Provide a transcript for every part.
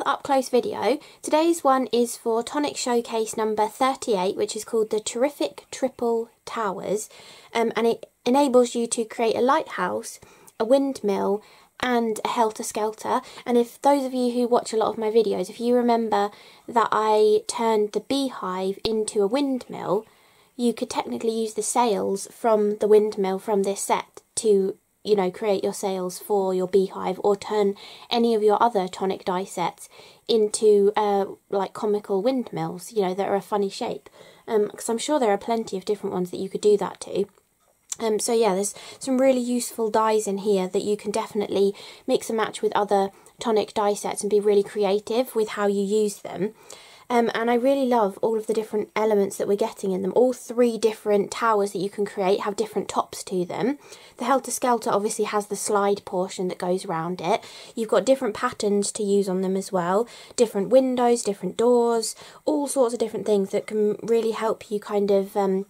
another up close video. Today's one is for Tonic Showcase number 38, which is called the Terrific Triple Towers, um, and it enables you to create a lighthouse, a windmill, and a helter skelter. And if those of you who watch a lot of my videos, if you remember that I turned the beehive into a windmill, you could technically use the sails from the windmill from this set to you know, create your sails for your beehive or turn any of your other tonic die sets into uh, like comical windmills, you know, that are a funny shape. Because um, I'm sure there are plenty of different ones that you could do that to. Um, so yeah, there's some really useful dies in here that you can definitely mix and match with other tonic die sets and be really creative with how you use them. Um, and I really love all of the different elements that we're getting in them. All three different towers that you can create have different tops to them. The Helter Skelter obviously has the slide portion that goes around it. You've got different patterns to use on them as well. Different windows, different doors, all sorts of different things that can really help you kind of um,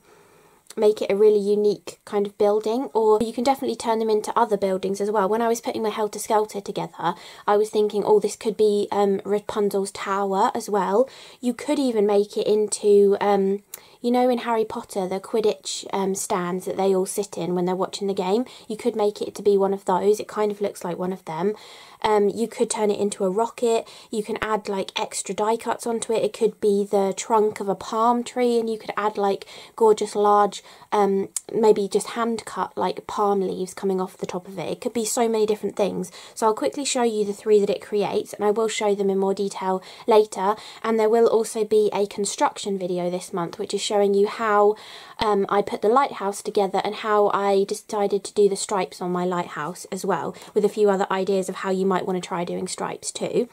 make it a really unique kind of building or you can definitely turn them into other buildings as well. When I was putting my Helter Skelter together I was thinking oh this could be um, Rapunzel's tower as well. You could even make it into um, you know in Harry Potter the Quidditch um, stands that they all sit in when they're watching the game. You could make it to be one of those. It kind of looks like one of them. Um, you could turn it into a rocket. You can add like extra die cuts onto it. It could be the trunk of a palm tree, and you could add like gorgeous large, um, maybe just hand cut like palm leaves coming off the top of it. It could be so many different things. So I'll quickly show you the three that it creates, and I will show them in more detail later. And there will also be a construction video this month, which is showing you how um, I put the lighthouse together and how I decided to do the stripes on my lighthouse as well, with a few other ideas of how you might want to try doing stripes too.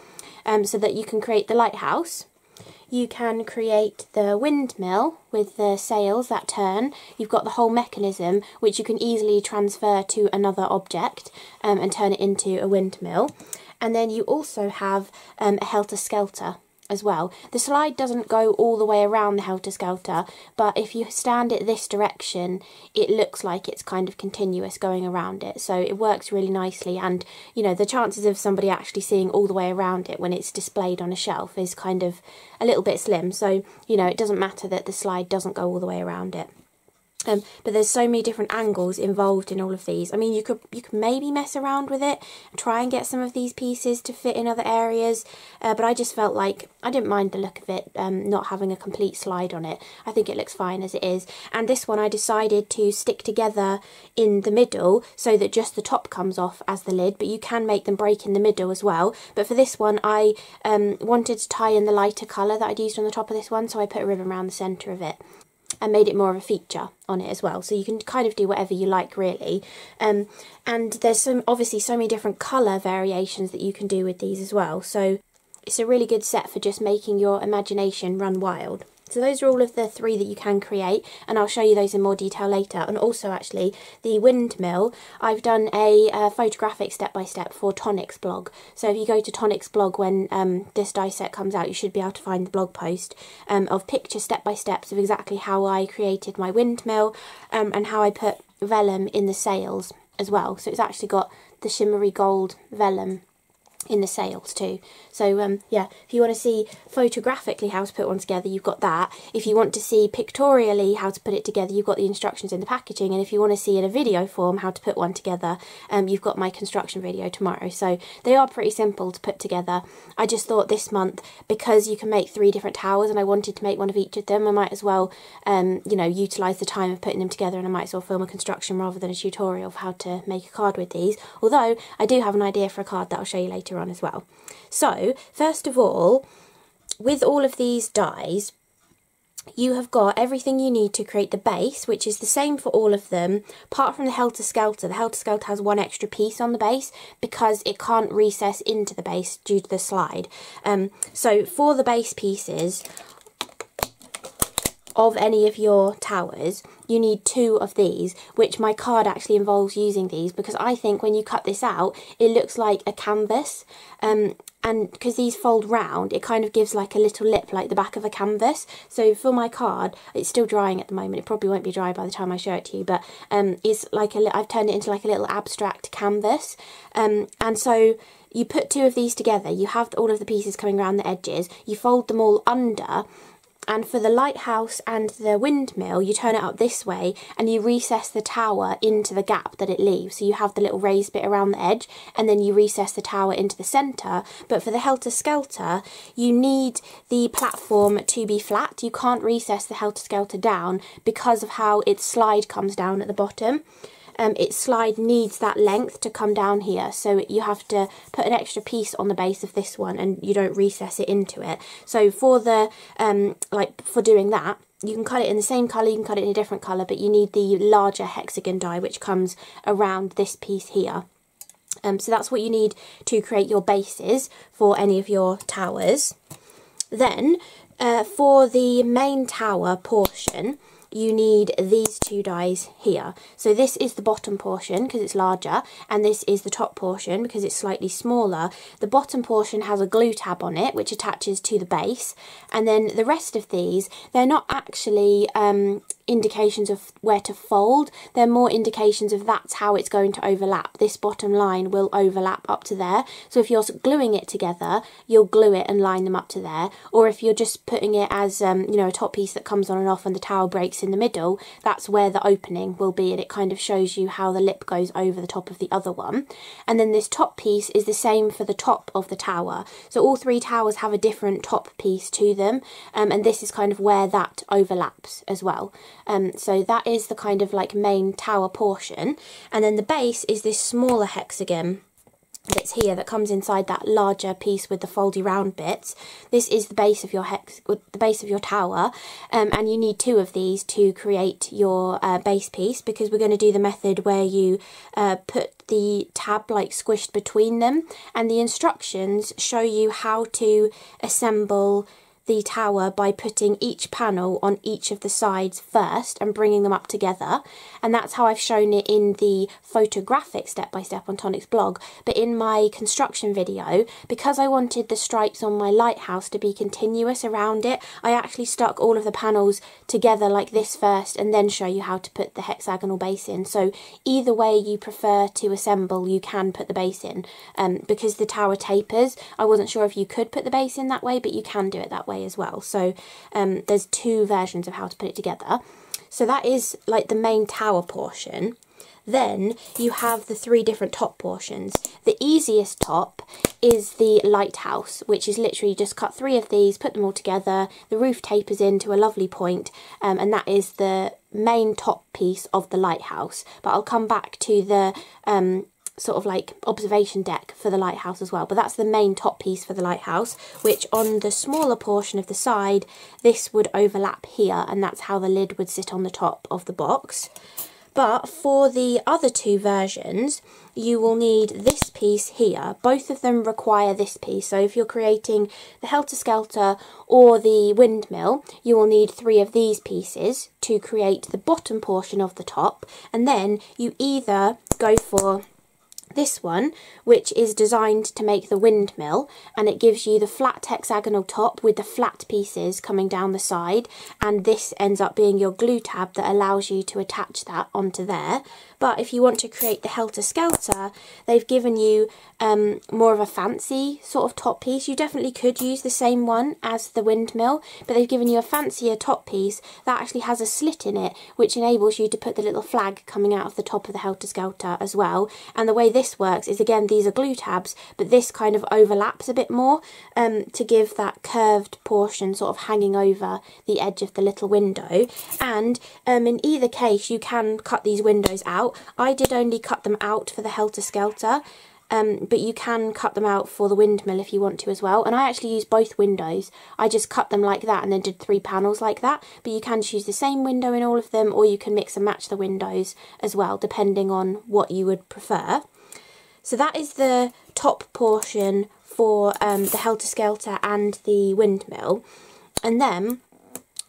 Um, so that you can create the lighthouse, you can create the windmill with the sails that turn. You've got the whole mechanism which you can easily transfer to another object um, and turn it into a windmill. And then you also have um, a helter-skelter as well. The slide doesn't go all the way around the Helter Skelter, but if you stand it this direction, it looks like it's kind of continuous going around it. So it works really nicely, and you know, the chances of somebody actually seeing all the way around it when it's displayed on a shelf is kind of a little bit slim. So, you know, it doesn't matter that the slide doesn't go all the way around it. Um, but there's so many different angles involved in all of these. I mean, you could you could maybe mess around with it, try and get some of these pieces to fit in other areas. Uh, but I just felt like I didn't mind the look of it, um, not having a complete slide on it. I think it looks fine as it is. And this one I decided to stick together in the middle so that just the top comes off as the lid. But you can make them break in the middle as well. But for this one, I um, wanted to tie in the lighter colour that I'd used on the top of this one, so I put a ribbon around the centre of it and made it more of a feature on it as well. So you can kind of do whatever you like really. Um, and there's some obviously so many different colour variations that you can do with these as well. So it's a really good set for just making your imagination run wild. So those are all of the three that you can create and I'll show you those in more detail later. And also actually the windmill, I've done a uh, photographic step-by-step -step for Tonic's blog. So if you go to Tonic's blog when um, this die set comes out, you should be able to find the blog post um, of picture step-by-steps of exactly how I created my windmill um, and how I put vellum in the sails as well. So it's actually got the shimmery gold vellum in the sails too. So um, yeah, if you want to see photographically how to put one together, you've got that. If you want to see pictorially how to put it together, you've got the instructions in the packaging. And if you want to see in a video form how to put one together, um, you've got my construction video tomorrow. So they are pretty simple to put together. I just thought this month, because you can make three different towers and I wanted to make one of each of them, I might as well, um, you know, utilise the time of putting them together and I might as well film a construction rather than a tutorial of how to make a card with these. Although I do have an idea for a card that I'll show you later on as well. So, first of all, with all of these dies, you have got everything you need to create the base, which is the same for all of them, apart from the Helter Skelter. The Helter Skelter has one extra piece on the base because it can't recess into the base due to the slide. Um, so for the base pieces, of any of your towers, you need two of these, which my card actually involves using these because I think when you cut this out, it looks like a canvas. Um, and because these fold round, it kind of gives like a little lip like the back of a canvas. So for my card, it's still drying at the moment. It probably won't be dry by the time I show it to you, but um, it's like a I've turned it into like a little abstract canvas. Um, and so you put two of these together, you have all of the pieces coming around the edges, you fold them all under, and for the lighthouse and the windmill you turn it up this way and you recess the tower into the gap that it leaves. So you have the little raised bit around the edge and then you recess the tower into the centre. But for the helter skelter you need the platform to be flat. You can't recess the helter skelter down because of how its slide comes down at the bottom um, its slide needs that length to come down here. So you have to put an extra piece on the base of this one and you don't recess it into it. So for the, um, like for doing that, you can cut it in the same colour, you can cut it in a different colour, but you need the larger hexagon die which comes around this piece here. Um, so that's what you need to create your bases for any of your towers. Then, uh, for the main tower portion, you need these two dies here. So this is the bottom portion because it's larger and this is the top portion because it's slightly smaller. The bottom portion has a glue tab on it which attaches to the base and then the rest of these, they're not actually um, indications of where to fold. They're more indications of that's how it's going to overlap. This bottom line will overlap up to there. So if you're gluing it together, you'll glue it and line them up to there. Or if you're just putting it as, um, you know, a top piece that comes on and off and the towel breaks in the middle, that's where the opening will be and it kind of shows you how the lip goes over the top of the other one. And then this top piece is the same for the top of the tower. So all three towers have a different top piece to them um, and this is kind of where that overlaps as well. Um, so that is the kind of like main tower portion. And then the base is this smaller hexagon that's here that comes inside that larger piece with the foldy round bits. This is the base of your hex, the base of your tower, um, and you need two of these to create your uh, base piece because we're going to do the method where you uh, put the tab like squished between them, and the instructions show you how to assemble the tower by putting each panel on each of the sides first and bringing them up together. And that's how I've shown it in the photographic step-by-step -step on Tonic's blog. But in my construction video because I wanted the stripes on my lighthouse to be continuous around it I actually stuck all of the panels together like this first and then show you how to put the hexagonal base in. So either way you prefer to assemble you can put the base in. Um, because the tower tapers I wasn't sure if you could put the base in that way but you can do it that way way as well. So um, there's two versions of how to put it together. So that is like the main tower portion. Then you have the three different top portions. The easiest top is the lighthouse, which is literally just cut three of these, put them all together, the roof tapers in to a lovely point, um, and that is the main top piece of the lighthouse. But I'll come back to the um, sort of like observation deck for the lighthouse as well. But that's the main top piece for the lighthouse which on the smaller portion of the side this would overlap here and that's how the lid would sit on the top of the box. But for the other two versions you will need this piece here. Both of them require this piece. So if you're creating the helter skelter or the windmill you will need three of these pieces to create the bottom portion of the top. And then you either go for this one, which is designed to make the windmill, and it gives you the flat hexagonal top with the flat pieces coming down the side, and this ends up being your glue tab that allows you to attach that onto there. But if you want to create the Helter Skelter, they've given you um, more of a fancy sort of top piece. You definitely could use the same one as the windmill, but they've given you a fancier top piece that actually has a slit in it, which enables you to put the little flag coming out of the top of the Helter Skelter as well. And the way this works is, again, these are glue tabs, but this kind of overlaps a bit more um, to give that curved portion sort of hanging over the edge of the little window. And um, in either case, you can cut these windows out out. I did only cut them out for the Helter Skelter, um, but you can cut them out for the windmill if you want to as well. And I actually use both windows. I just cut them like that and then did three panels like that. But you can choose the same window in all of them or you can mix and match the windows as well, depending on what you would prefer. So that is the top portion for um, the Helter Skelter and the windmill. And then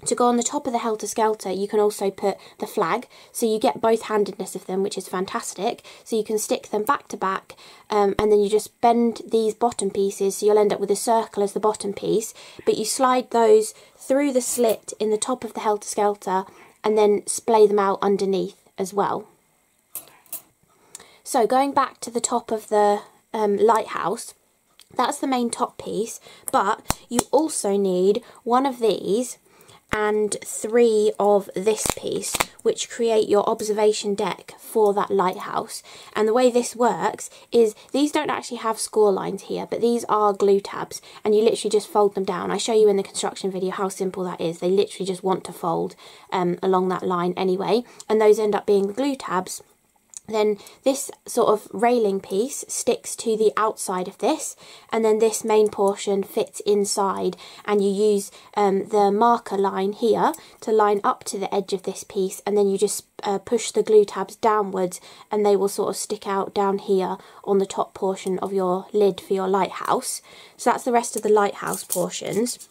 to go on the top of the Helter Skelter, you can also put the flag, so you get both handedness of them, which is fantastic. So you can stick them back to back, um, and then you just bend these bottom pieces, so you'll end up with a circle as the bottom piece, but you slide those through the slit in the top of the Helter Skelter, and then splay them out underneath as well. So going back to the top of the um, lighthouse, that's the main top piece, but you also need one of these and three of this piece, which create your observation deck for that lighthouse. And the way this works is these don't actually have score lines here, but these are glue tabs, and you literally just fold them down. I show you in the construction video how simple that is. They literally just want to fold um, along that line anyway, and those end up being the glue tabs then this sort of railing piece sticks to the outside of this and then this main portion fits inside and you use um, the marker line here to line up to the edge of this piece and then you just uh, push the glue tabs downwards and they will sort of stick out down here on the top portion of your lid for your lighthouse. So that's the rest of the lighthouse portions.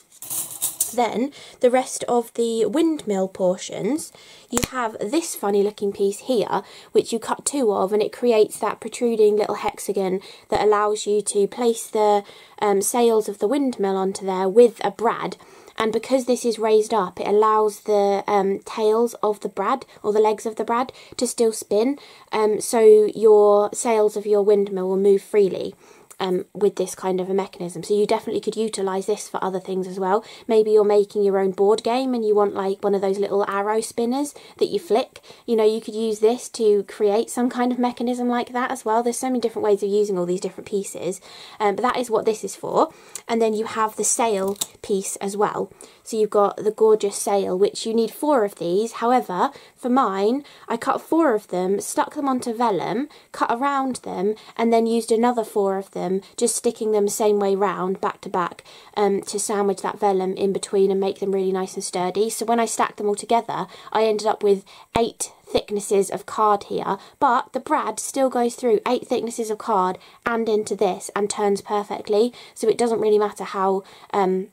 Then the rest of the windmill portions, you have this funny looking piece here, which you cut two of, and it creates that protruding little hexagon that allows you to place the um, sails of the windmill onto there with a brad. And because this is raised up, it allows the um, tails of the brad, or the legs of the brad, to still spin, um, so your sails of your windmill will move freely um, with this kind of a mechanism. So you definitely could utilise this for other things as well. Maybe you're making your own board game and you want like one of those little arrow spinners that you flick. You know, you could use this to create some kind of mechanism like that as well. There's so many different ways of using all these different pieces, um, but that is what this is for. And then you have the sail piece as well. So you've got the gorgeous sail, which you need four of these. However, for mine, I cut four of them, stuck them onto vellum, cut around them, and then used another four of them, just sticking them the same way round, back to back, um, to sandwich that vellum in between and make them really nice and sturdy. So when I stacked them all together, I ended up with eight thicknesses of card here, but the brad still goes through eight thicknesses of card and into this and turns perfectly, so it doesn't really matter how um,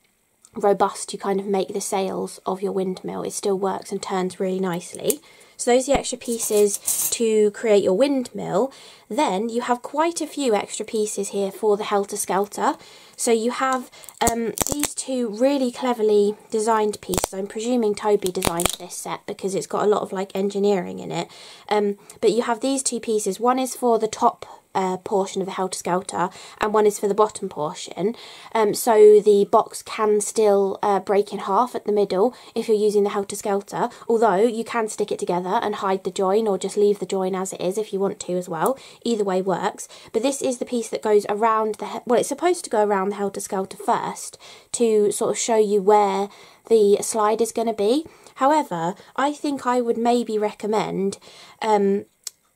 robust you kind of make the sails of your windmill, it still works and turns really nicely. So those are the extra pieces to create your windmill. Then you have quite a few extra pieces here for the Helter Skelter. So you have um, these two really cleverly designed pieces. I'm presuming Toby designed this set because it's got a lot of like engineering in it. Um, but you have these two pieces. One is for the top portion of the Helter Skelter and one is for the bottom portion. Um, so the box can still uh, break in half at the middle if you're using the Helter Skelter, although you can stick it together and hide the join or just leave the join as it is if you want to as well. Either way works. But this is the piece that goes around the, well it's supposed to go around the Helter Skelter first to sort of show you where the slide is going to be. However, I think I would maybe recommend um,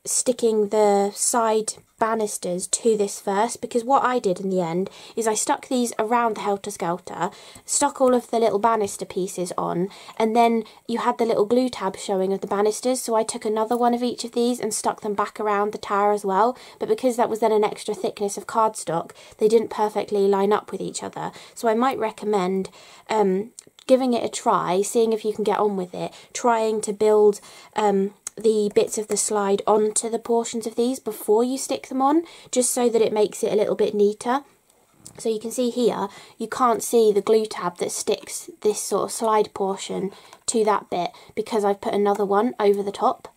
sticking the side banisters to this first because what I did in the end is I stuck these around the Helter Skelter, stuck all of the little banister pieces on, and then you had the little glue tab showing of the banisters, so I took another one of each of these and stuck them back around the tower as well, but because that was then an extra thickness of cardstock, they didn't perfectly line up with each other, so I might recommend um, giving it a try, seeing if you can get on with it, trying to build um, the bits of the slide onto the portions of these before you stick them on, just so that it makes it a little bit neater. So you can see here, you can't see the glue tab that sticks this sort of slide portion to that bit because I've put another one over the top.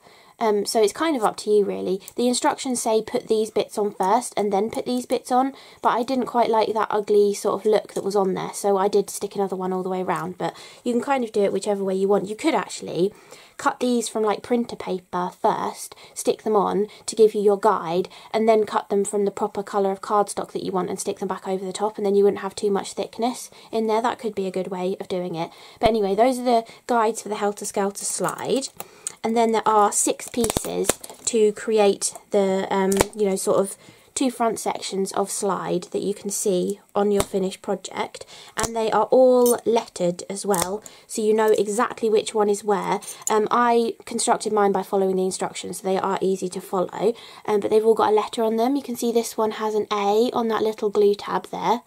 Um, so it's kind of up to you really. The instructions say put these bits on first and then put these bits on, but I didn't quite like that ugly sort of look that was on there, so I did stick another one all the way around, but you can kind of do it whichever way you want. You could actually cut these from like printer paper first, stick them on to give you your guide, and then cut them from the proper colour of cardstock that you want and stick them back over the top, and then you wouldn't have too much thickness in there. That could be a good way of doing it. But anyway, those are the guides for the Helter Skelter slide and then there are six pieces to create the um, you know sort of two front sections of slide that you can see on your finished project. And they are all lettered as well so you know exactly which one is where. Um, I constructed mine by following the instructions so they are easy to follow. Um, but they've all got a letter on them. You can see this one has an A on that little glue tab there.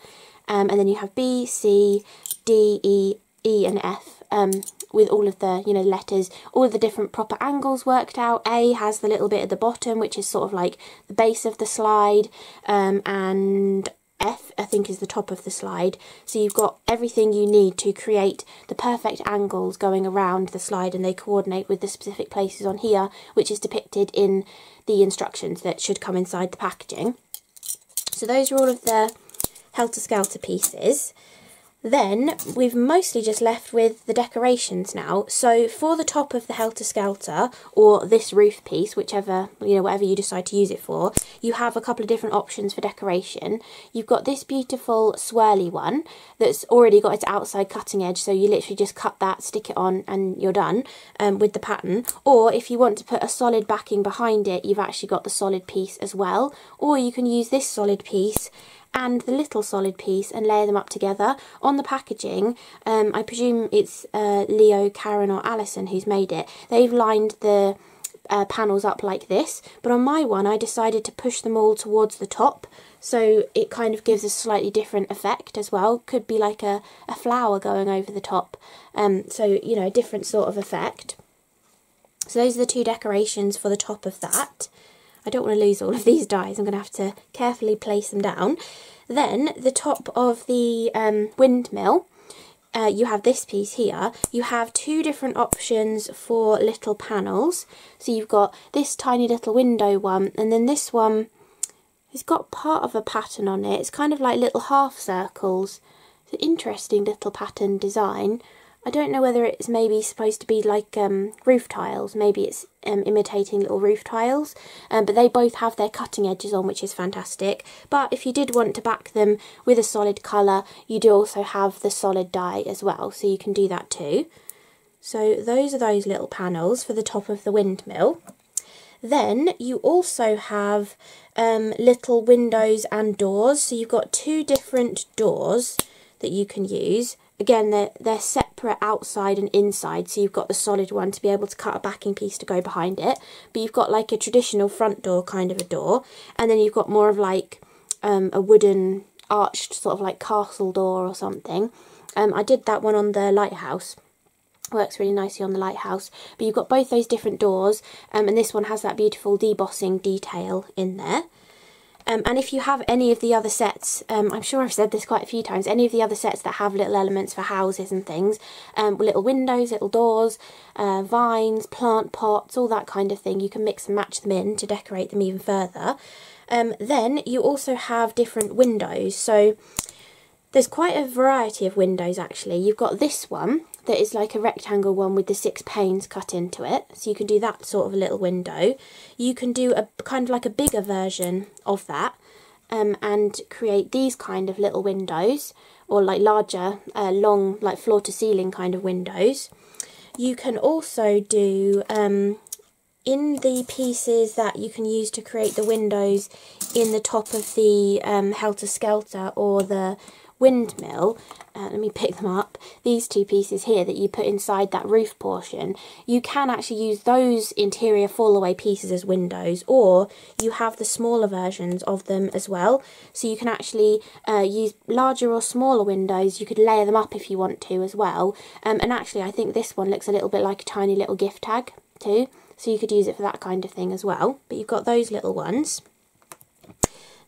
Um, and then you have B, C, D, E E and F. Um, with all of the, you know, letters, all of the different proper angles worked out. A has the little bit at the bottom, which is sort of like the base of the slide, um, and F, I think, is the top of the slide. So you've got everything you need to create the perfect angles going around the slide and they coordinate with the specific places on here, which is depicted in the instructions that should come inside the packaging. So those are all of the Helter Skelter pieces. Then we've mostly just left with the decorations now. So for the top of the Helter Skelter or this roof piece, whichever, you know, whatever you decide to use it for, you have a couple of different options for decoration. You've got this beautiful swirly one that's already got its outside cutting edge. So you literally just cut that, stick it on and you're done um, with the pattern. Or if you want to put a solid backing behind it, you've actually got the solid piece as well. Or you can use this solid piece and the little solid piece and layer them up together. On the packaging, um, I presume it's uh, Leo, Karen or Alison who's made it. They've lined the uh, panels up like this, but on my one I decided to push them all towards the top so it kind of gives a slightly different effect as well. Could be like a, a flower going over the top, um, so you know, a different sort of effect. So those are the two decorations for the top of that. I don't want to lose all of these dies. I'm going to have to carefully place them down. Then the top of the um, windmill, uh, you have this piece here. You have two different options for little panels. So you've got this tiny little window one, and then this one has got part of a pattern on it. It's kind of like little half circles. It's an interesting little pattern design. I don't know whether it's maybe supposed to be like um, roof tiles. Maybe it's um, imitating little roof tiles. Um, but they both have their cutting edges on, which is fantastic. But if you did want to back them with a solid colour, you do also have the solid die as well. So you can do that too. So those are those little panels for the top of the windmill. Then you also have um, little windows and doors. So you've got two different doors that you can use. Again, they're, they're separate outside and inside, so you've got the solid one to be able to cut a backing piece to go behind it. But you've got like a traditional front door kind of a door, and then you've got more of like um, a wooden arched sort of like castle door or something. Um, I did that one on the lighthouse works really nicely on the lighthouse but you've got both those different doors um, and this one has that beautiful debossing detail in there um, and if you have any of the other sets, um, I'm sure I've said this quite a few times, any of the other sets that have little elements for houses and things, um, little windows, little doors, uh, vines, plant pots, all that kind of thing, you can mix and match them in to decorate them even further. Um, then you also have different windows, so there's quite a variety of windows actually. You've got this one, that is like a rectangle one with the six panes cut into it. So you can do that sort of a little window. You can do a kind of like a bigger version of that um, and create these kind of little windows or like larger, uh, long, like floor to ceiling kind of windows. You can also do um, in the pieces that you can use to create the windows in the top of the um, Helter Skelter or the windmill, uh, let me pick them up, these two pieces here that you put inside that roof portion, you can actually use those interior fall away pieces as windows or you have the smaller versions of them as well. So you can actually uh, use larger or smaller windows, you could layer them up if you want to as well. Um, and actually I think this one looks a little bit like a tiny little gift tag too. So you could use it for that kind of thing as well. But you've got those little ones.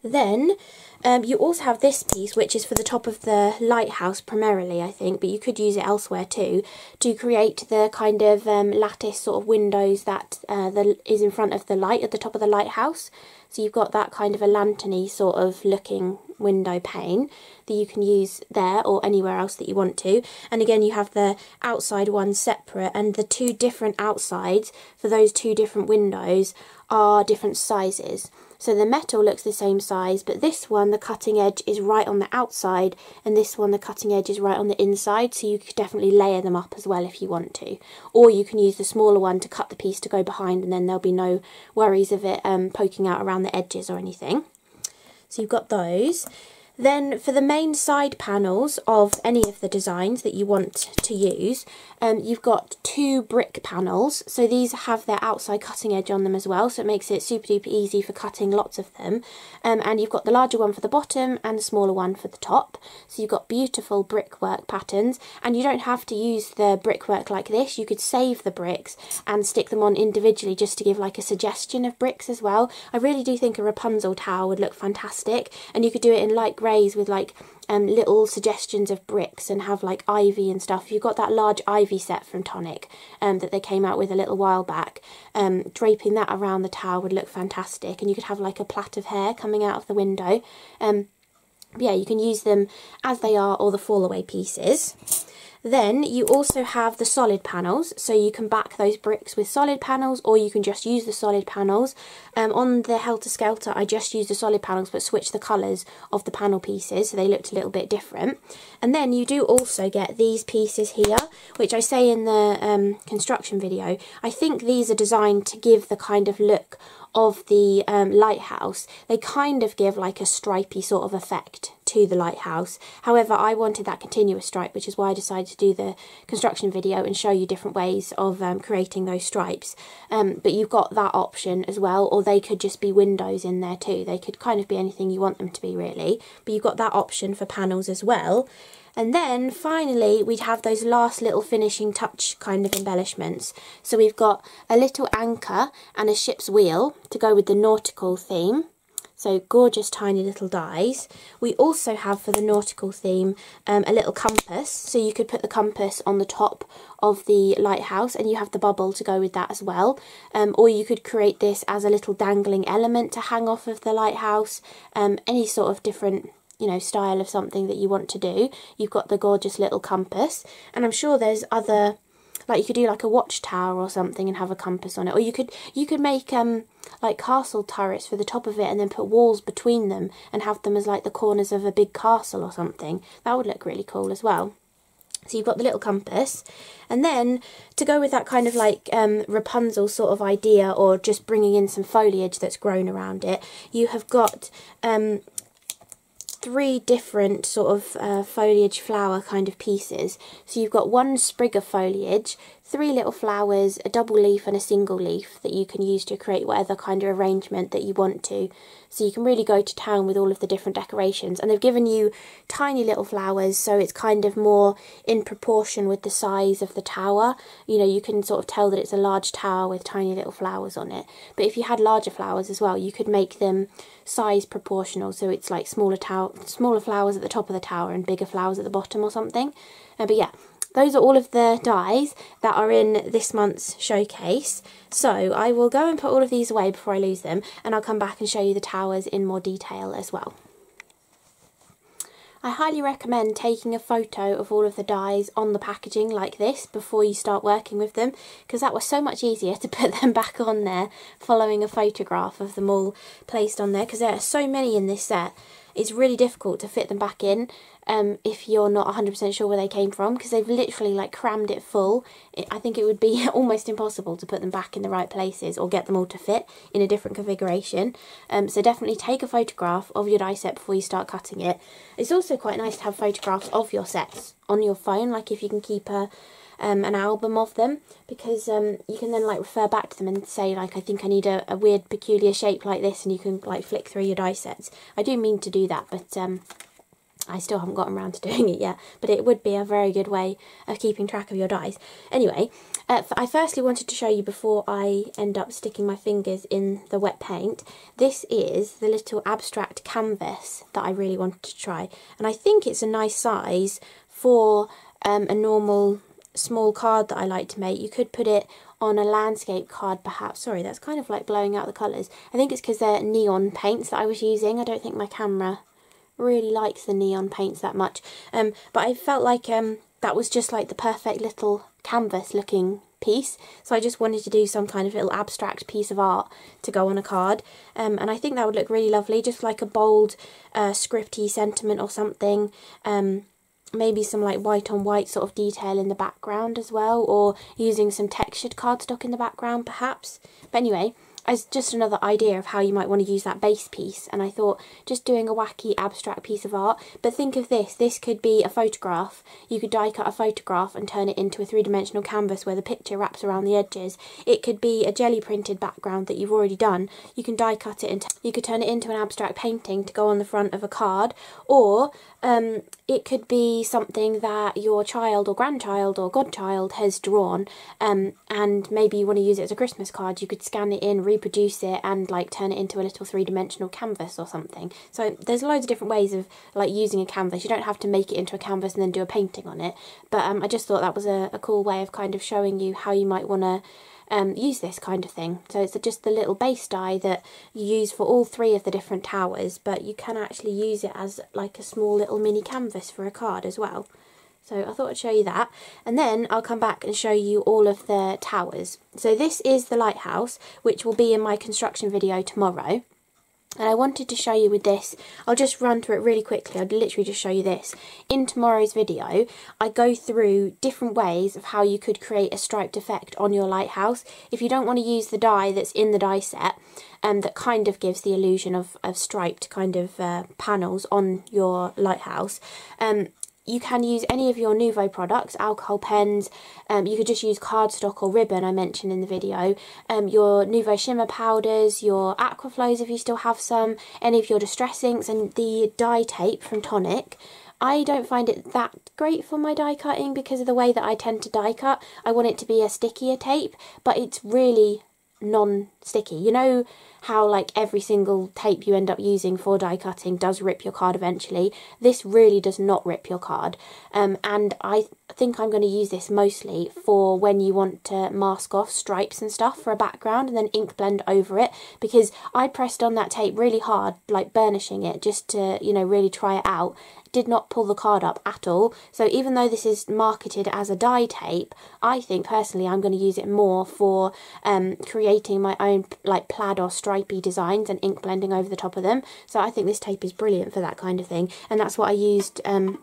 Then um, you also have this piece, which is for the top of the lighthouse primarily, I think, but you could use it elsewhere too, to create the kind of um, lattice sort of windows that uh, the, is in front of the light at the top of the lighthouse. So you've got that kind of a lanterny sort of looking window pane that you can use there or anywhere else that you want to. And again, you have the outside one separate and the two different outsides for those two different windows are different sizes. So the metal looks the same size, but this one, the cutting edge is right on the outside, and this one, the cutting edge is right on the inside, so you could definitely layer them up as well if you want to. Or you can use the smaller one to cut the piece to go behind, and then there'll be no worries of it um, poking out around the edges or anything. So you've got those. Then for the main side panels of any of the designs that you want to use, um, you've got two brick panels. So these have their outside cutting edge on them as well, so it makes it super duper easy for cutting lots of them. Um, and you've got the larger one for the bottom and the smaller one for the top. So you've got beautiful brickwork patterns, and you don't have to use the brickwork like this. You could save the bricks and stick them on individually just to give like a suggestion of bricks as well. I really do think a Rapunzel tower would look fantastic, and you could do it in light with like um, little suggestions of bricks and have like ivy and stuff. You've got that large ivy set from Tonic um, that they came out with a little while back. Um, draping that around the tower would look fantastic, and you could have like a plait of hair coming out of the window. Um, yeah, you can use them as they are or the fall away pieces. Then you also have the solid panels, so you can back those bricks with solid panels or you can just use the solid panels. Um, on the Helter Skelter I just used the solid panels but switched the colours of the panel pieces so they looked a little bit different. And then you do also get these pieces here, which I say in the um, construction video. I think these are designed to give the kind of look of the um, lighthouse, they kind of give like a stripy sort of effect to the lighthouse. However, I wanted that continuous stripe, which is why I decided to do the construction video and show you different ways of um, creating those stripes. Um, but you've got that option as well, or they could just be windows in there too. They could kind of be anything you want them to be really, but you've got that option for panels as well. And then finally, we'd have those last little finishing touch kind of embellishments. So we've got a little anchor and a ship's wheel to go with the nautical theme. So gorgeous tiny little dies. We also have for the nautical theme um, a little compass. So you could put the compass on the top of the lighthouse and you have the bubble to go with that as well. Um, or you could create this as a little dangling element to hang off of the lighthouse. Um, any sort of different you know, style of something that you want to do. You've got the gorgeous little compass, and I'm sure there's other, like you could do like a watchtower or something and have a compass on it, or you could you could make um like castle turrets for the top of it and then put walls between them and have them as like the corners of a big castle or something. That would look really cool as well. So you've got the little compass, and then to go with that kind of like um, Rapunzel sort of idea, or just bringing in some foliage that's grown around it, you have got um, three different sort of uh, foliage flower kind of pieces. So you've got one sprig of foliage, three little flowers, a double leaf and a single leaf that you can use to create whatever kind of arrangement that you want to. So you can really go to town with all of the different decorations. And they've given you tiny little flowers, so it's kind of more in proportion with the size of the tower. You know, you can sort of tell that it's a large tower with tiny little flowers on it. But if you had larger flowers as well, you could make them size proportional. So it's like smaller tower, smaller flowers at the top of the tower and bigger flowers at the bottom or something. Uh, but yeah, those are all of the dies that are in this month's showcase. So I will go and put all of these away before I lose them and I'll come back and show you the towers in more detail as well. I highly recommend taking a photo of all of the dies on the packaging like this before you start working with them because that was so much easier to put them back on there following a photograph of them all placed on there because there are so many in this set it's really difficult to fit them back in um, if you're not 100% sure where they came from because they've literally like crammed it full. It, I think it would be almost impossible to put them back in the right places or get them all to fit in a different configuration. Um, so definitely take a photograph of your die set before you start cutting it. It's also quite nice to have photographs of your sets on your phone, like if you can keep a um, an album of them because um, you can then like refer back to them and say like I think I need a, a, weird peculiar shape like this and you can like flick through your die sets. I do mean to do that but um, I still haven't gotten around to doing it yet but it would be a very good way of keeping track of your dies. Anyway, uh, I firstly wanted to show you before I end up sticking my fingers in the wet paint. This is the little abstract canvas that I really wanted to try and I think it's a nice size for um, a normal small card that I like to make. You could put it on a landscape card perhaps. Sorry, that's kind of like blowing out the colours. I think it's because they're neon paints that I was using. I don't think my camera really likes the neon paints that much. Um, but I felt like um, that was just like the perfect little canvas looking piece. So I just wanted to do some kind of little abstract piece of art to go on a card. Um, and I think that would look really lovely, just like a bold uh, scripty sentiment or something. Um, maybe some like white on white sort of detail in the background as well or using some textured cardstock in the background perhaps. But anyway as just another idea of how you might want to use that base piece and I thought just doing a wacky abstract piece of art but think of this this could be a photograph. You could die cut a photograph and turn it into a three-dimensional canvas where the picture wraps around the edges. It could be a jelly printed background that you've already done. You can die cut it and you could turn it into an abstract painting to go on the front of a card or um, it could be something that your child or grandchild or godchild has drawn um, and maybe you want to use it as a Christmas card. You could scan it in reproduce it and like turn it into a little three-dimensional canvas or something. So there's loads of different ways of like using a canvas. You don't have to make it into a canvas and then do a painting on it. But um, I just thought that was a, a cool way of kind of showing you how you might want to um, use this kind of thing. So it's just the little base die that you use for all three of the different towers, but you can actually use it as like a small little mini canvas for a card as well. So I thought I'd show you that. And then I'll come back and show you all of the towers. So this is the lighthouse, which will be in my construction video tomorrow. And I wanted to show you with this, I'll just run through it really quickly, I'll literally just show you this. In tomorrow's video, I go through different ways of how you could create a striped effect on your lighthouse. If you don't want to use the die that's in the die set, um, that kind of gives the illusion of, of striped kind of uh, panels on your lighthouse, um, you can use any of your Nuvo products, alcohol pens, um, you could just use cardstock or ribbon I mentioned in the video, um, your Nuvo shimmer powders, your Aquaflows if you still have some, any of your distress inks and the die tape from Tonic. I don't find it that great for my die cutting because of the way that I tend to die cut. I want it to be a stickier tape, but it's really non-sticky. You know how like every single tape you end up using for die cutting does rip your card eventually. This really does not rip your card. Um, and I think I'm going to use this mostly for when you want to mask off stripes and stuff for a background and then ink blend over it because I pressed on that tape really hard, like burnishing it just to, you know, really try it out did not pull the card up at all. So even though this is marketed as a die tape, I think personally I'm going to use it more for um, creating my own like plaid or stripy designs and ink blending over the top of them. So I think this tape is brilliant for that kind of thing. And that's what I used um,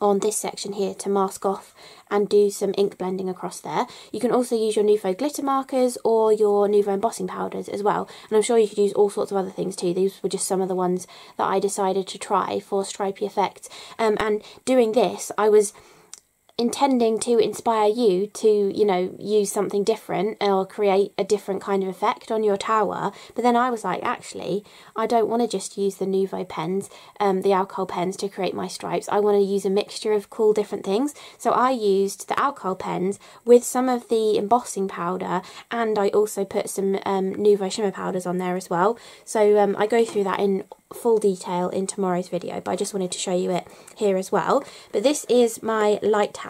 on this section here to mask off and do some ink blending across there. You can also use your Nuvo glitter markers or your Nuvo embossing powders as well. And I'm sure you could use all sorts of other things too. These were just some of the ones that I decided to try for stripy effects. Um, and doing this, I was intending to inspire you to, you know, use something different or create a different kind of effect on your tower. But then I was like, actually, I don't want to just use the Nuvo pens, um, the alcohol pens to create my stripes. I want to use a mixture of cool different things. So I used the alcohol pens with some of the embossing powder and I also put some um, Nuvo shimmer powders on there as well. So um, I go through that in full detail in tomorrow's video, but I just wanted to show you it here as well. But this is my lighthouse.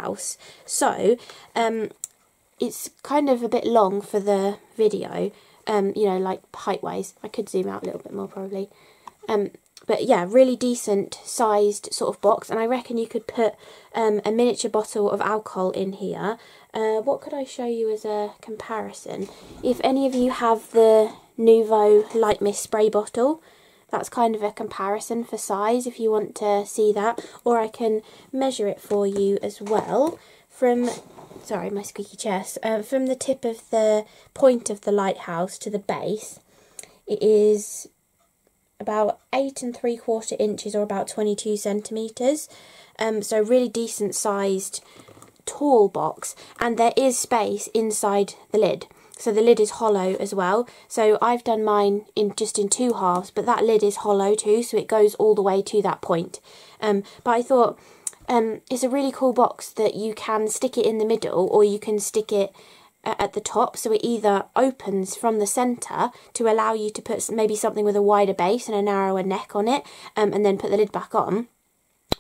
So, um, it's kind of a bit long for the video, um, you know, like height-wise. I could zoom out a little bit more probably. Um, but yeah, really decent sized sort of box. And I reckon you could put um, a miniature bottle of alcohol in here. Uh, what could I show you as a comparison? If any of you have the Nuvo Light Mist spray bottle, that's kind of a comparison for size if you want to see that. Or I can measure it for you as well from, sorry, my squeaky chest, uh, from the tip of the point of the lighthouse to the base. It is about eight and three quarter inches or about 22 centimetres. Um, so really decent sized tall box and there is space inside the lid. So the lid is hollow as well. So I've done mine in just in two halves, but that lid is hollow too, so it goes all the way to that point. Um, but I thought um, it's a really cool box that you can stick it in the middle or you can stick it at the top so it either opens from the centre to allow you to put maybe something with a wider base and a narrower neck on it um, and then put the lid back on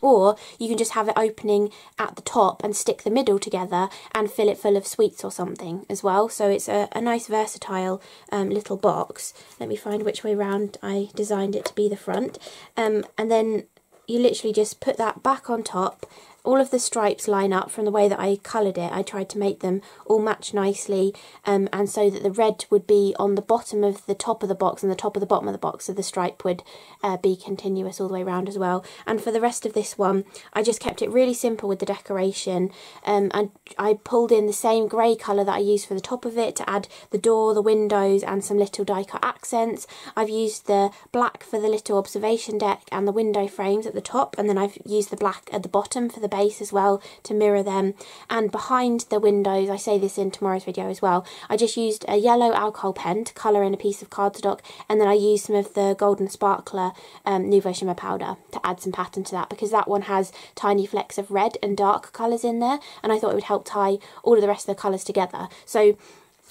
or you can just have it opening at the top and stick the middle together and fill it full of sweets or something as well. So it's a, a nice versatile um, little box. Let me find which way round I designed it to be the front. Um, and then you literally just put that back on top all of the stripes line up from the way that I coloured it. I tried to make them all match nicely um, and so that the red would be on the bottom of the top of the box and the top of the bottom of the box so the stripe would uh, be continuous all the way around as well. And for the rest of this one I just kept it really simple with the decoration um, and I pulled in the same grey colour that I used for the top of it to add the door, the windows and some little die cut accents. I've used the black for the little observation deck and the window frames at the top and then I've used the black at the bottom for the base as well to mirror them. And behind the windows, I say this in tomorrow's video as well, I just used a yellow alcohol pen to colour in a piece of cardstock and then I used some of the Golden Sparkler um, Nuvo Shimmer powder to add some pattern to that because that one has tiny flecks of red and dark colours in there and I thought it would help tie all of the rest of the colours together. So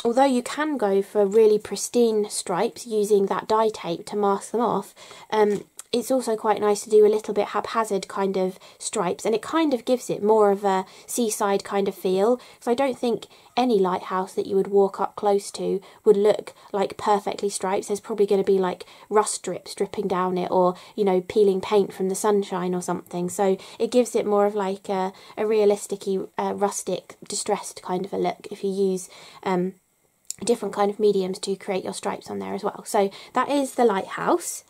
although you can go for really pristine stripes using that die tape to mask them off, um, it's also quite nice to do a little bit haphazard kind of stripes and it kind of gives it more of a seaside kind of feel. So I don't think any lighthouse that you would walk up close to would look like perfectly striped there's probably going to be like rust drips dripping down it or you know peeling paint from the sunshine or something. So it gives it more of like a, a realistic uh, rustic distressed kind of a look if you use um, different kind of mediums to create your stripes on there as well. So that is the lighthouse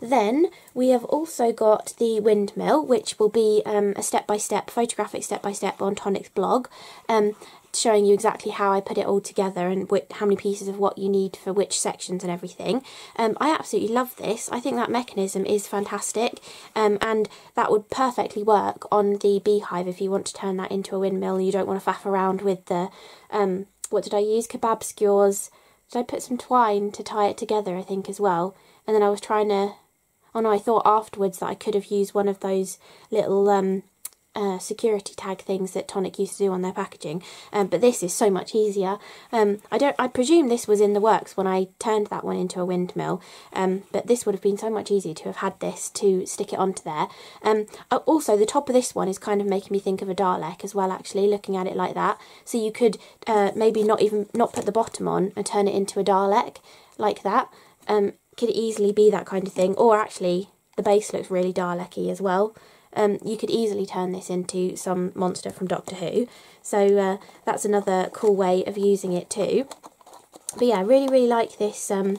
then we have also got the windmill, which will be um, a step-by-step, -step, photographic step-by-step -step on Tonic's blog, um, showing you exactly how I put it all together and how many pieces of what you need for which sections and everything. Um, I absolutely love this. I think that mechanism is fantastic um, and that would perfectly work on the beehive if you want to turn that into a windmill you don't want to faff around with the, um, what did I use, kebab skewers. Did I put some twine to tie it together I think as well? And then I was trying to No, I thought afterwards that I could have used one of those little um, uh, security tag things that Tonic used to do on their packaging, um, but this is so much easier. Um, I don't. I presume this was in the works when I turned that one into a windmill, um, but this would have been so much easier to have had this to stick it onto there. Um, uh, also, the top of this one is kind of making me think of a Dalek as well. Actually, looking at it like that, so you could uh, maybe not even not put the bottom on and turn it into a Dalek like that. Um, could easily be that kind of thing. Or actually, the base looks really Dalek-y as well. Um, you could easily turn this into some monster from Doctor Who. So uh, that's another cool way of using it too. But yeah, I really, really like this um,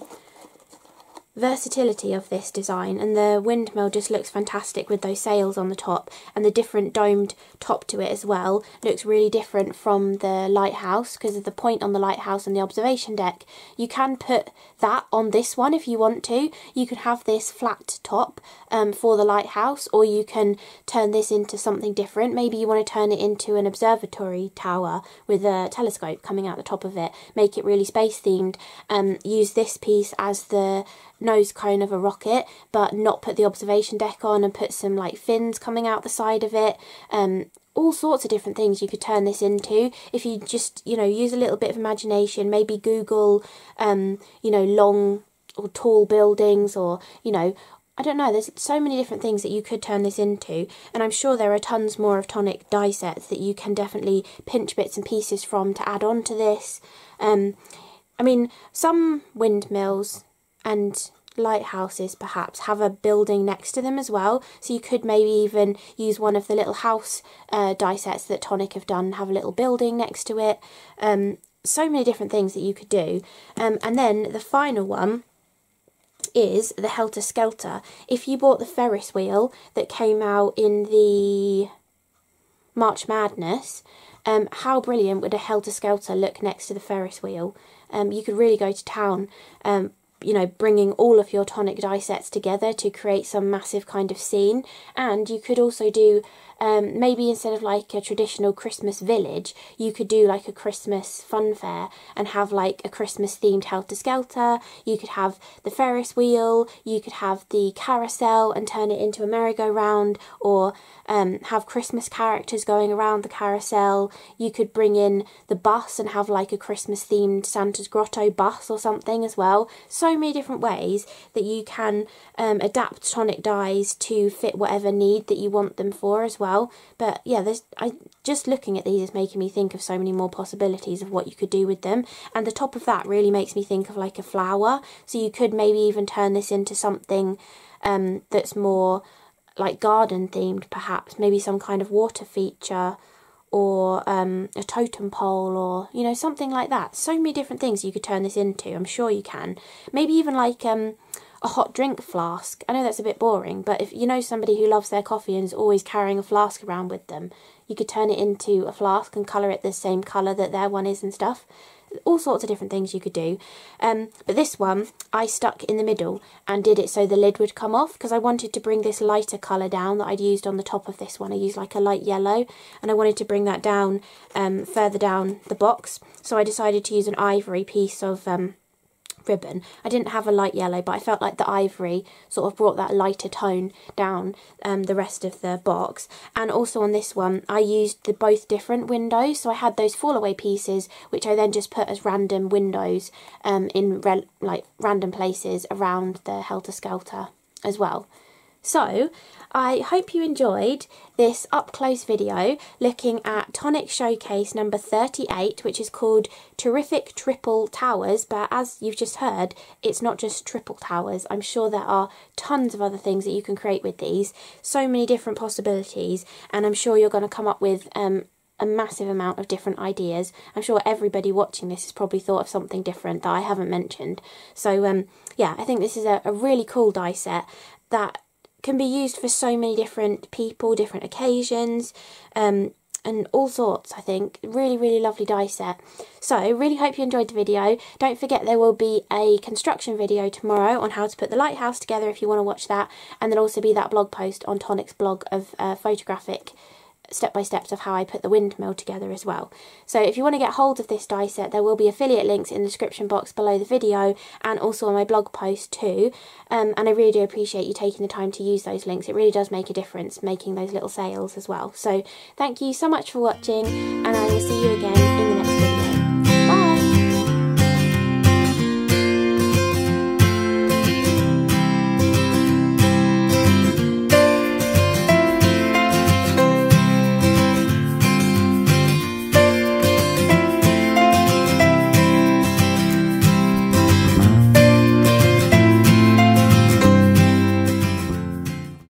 versatility of this design and the windmill just looks fantastic with those sails on the top and the different domed top to it as well looks really different from the lighthouse because of the point on the lighthouse and the observation deck you can put that on this one if you want to. You could have this flat top um, for the lighthouse or you can turn this into something different. Maybe you want to turn it into an observatory tower with a telescope coming out the top of it. Make it really space themed um, use this piece as the nose cone of a rocket but not put the observation deck on and put some like fins coming out the side of it. Um all sorts of different things you could turn this into if you just you know use a little bit of imagination maybe google um you know long or tall buildings or you know I don't know, there's so many different things that you could turn this into, and I'm sure there are tons more of Tonic die sets that you can definitely pinch bits and pieces from to add on to this. Um, I mean, some windmills and lighthouses perhaps have a building next to them as well. So you could maybe even use one of the little house uh, die sets that Tonic have done have a little building next to it. Um, so many different things that you could do. Um, and then the final one is the Helter Skelter. If you bought the Ferris wheel that came out in the March Madness um, how brilliant would a Helter Skelter look next to the Ferris wheel? Um, you could really go to town. Um, you know, bringing all of your tonic die sets together to create some massive kind of scene. And you could also do um, maybe instead of like a traditional Christmas village, you could do like a Christmas fun fair and have like a Christmas themed Helter Skelter. You could have the Ferris wheel, you could have the carousel and turn it into a merry-go-round, or um, have Christmas characters going around the carousel. You could bring in the bus and have like a Christmas themed Santa's Grotto bus or something as well. So many different ways that you can um, adapt tonic dies to fit whatever need that you want them for as well. But yeah, there's I just looking at these is making me think of so many more possibilities of what you could do with them. And the top of that really makes me think of like a flower. So you could maybe even turn this into something um, that's more like garden themed perhaps, maybe some kind of water feature or um, a totem pole or you know something like that. So many different things you could turn this into. I'm sure you can. Maybe even like um, a hot drink flask. I know that's a bit boring, but if you know somebody who loves their coffee and is always carrying a flask around with them, you could turn it into a flask and colour it the same colour that their one is and stuff all sorts of different things you could do. Um, but this one I stuck in the middle and did it so the lid would come off because I wanted to bring this lighter colour down that I'd used on the top of this one. I used like a light yellow and I wanted to bring that down um, further down the box. So I decided to use an ivory piece of um, ribbon. I didn't have a light yellow, but I felt like the ivory sort of brought that lighter tone down um, the rest of the box. And also on this one, I used the both different windows. So I had those fall away pieces, which I then just put as random windows um, in like random places around the Helter Skelter as well. So I hope you enjoyed this up close video looking at Tonic Showcase number 38, which is called Terrific Triple Towers. But as you've just heard, it's not just triple towers. I'm sure there are tons of other things that you can create with these. So many different possibilities, and I'm sure you're going to come up with um, a massive amount of different ideas. I'm sure everybody watching this has probably thought of something different that I haven't mentioned. So, um, yeah, I think this is a, a really cool die set that can be used for so many different people, different occasions, um, and all sorts, I think. Really, really lovely die set. So, really hope you enjoyed the video. Don't forget there will be a construction video tomorrow on how to put the lighthouse together if you want to watch that. And there'll also be that blog post on Tonic's blog of uh, photographic step by steps of how I put the windmill together as well. So if you want to get hold of this die set, there will be affiliate links in the description box below the video and also on my blog post too. Um, and I really do appreciate you taking the time to use those links. It really does make a difference making those little sales as well. So thank you so much for watching and I will see you again in the next video.